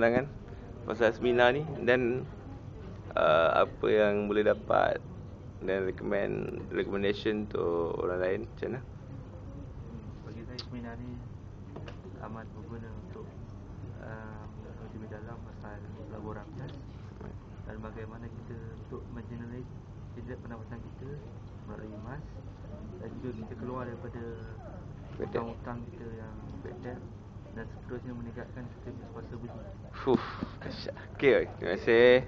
pandangan pasal seminar ni dan uh, apa yang boleh dapat dan recommend recommendation untuk orang lain macam mana? Bagi saya seminar ni amat berguna untuk uh, lebih dalam pasal gas dan bagaimana kita untuk mengenerate jenis pendapatan kita melalui emas dan juga kita keluar daripada hutang-hutang kita yang bad debt dan seterusnya meningkatkan kita punya kuasa dahsyat. Okey, terima kasih.